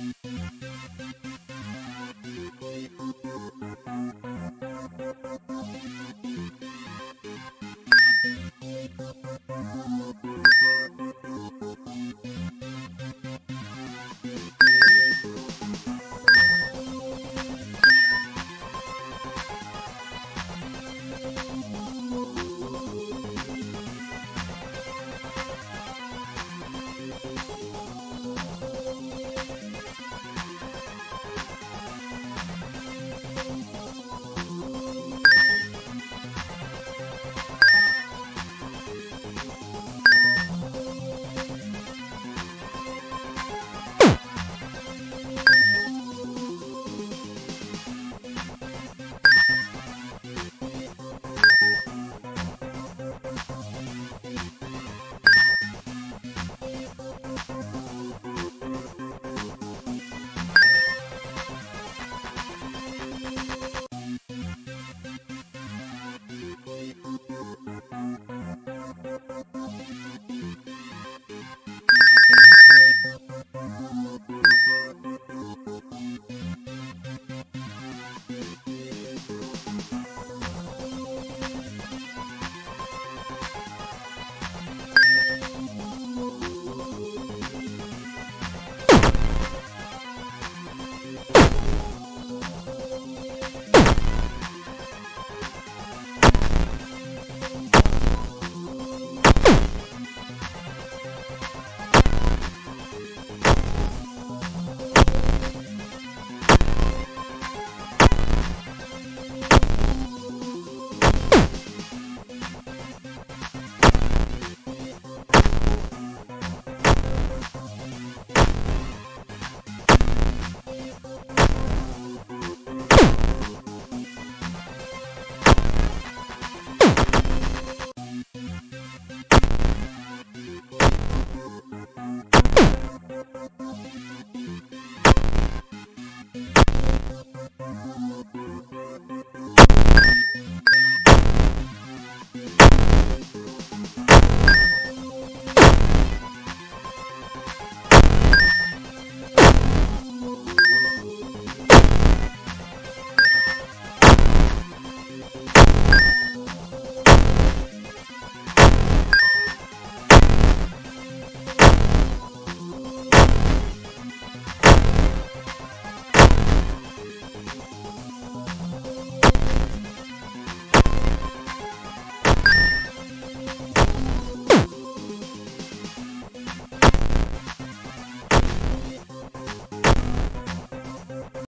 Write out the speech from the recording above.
Bye. you